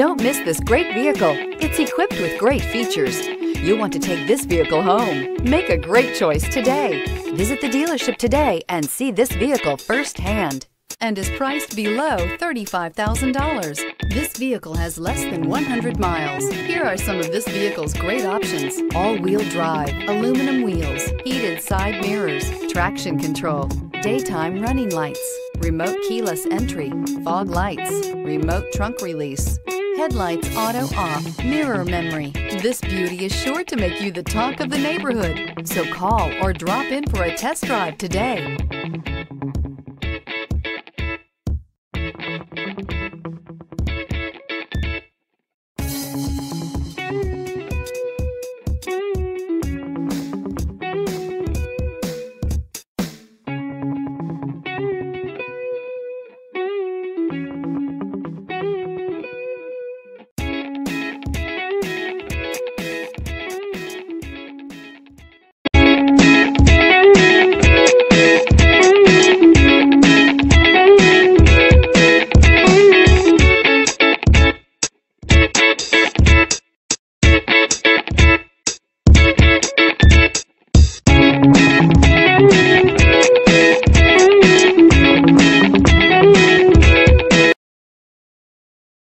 Don't miss this great vehicle. It's equipped with great features. You'll want to take this vehicle home. Make a great choice today. Visit the dealership today and see this vehicle firsthand and is priced below $35,000. This vehicle has less than 100 miles. Here are some of this vehicle's great options. All-wheel drive, aluminum wheels, heated side mirrors, traction control, daytime running lights, remote keyless entry, fog lights, remote trunk release, headlights auto off, mirror memory. This beauty is sure to make you the talk of the neighborhood. So call or drop in for a test drive today.